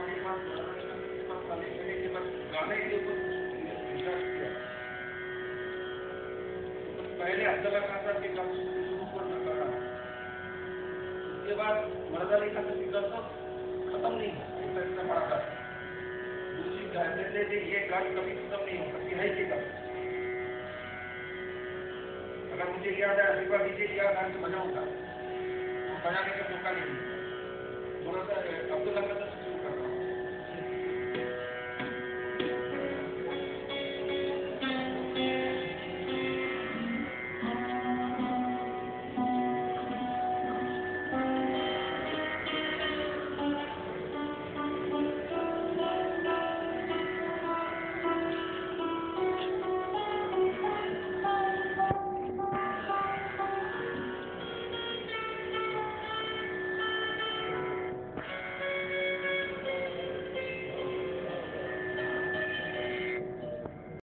के पास पास गाने के लिए बस गाने के ऊपर विश्वास किया तो पहले अब्दुल्ला खान साहब के काम ऊपर न करा। उसके बाद मरद अली खान का तो खत्म नहीं इतना इतना बड़ा था। दूसरी कहते थे ये गान कभी खत्म नहीं हो सकती है कि कभी Kalau mungkin dia ada lebih banyak dia akan banyak utang. Banyak itu bukan ini. Mana saja.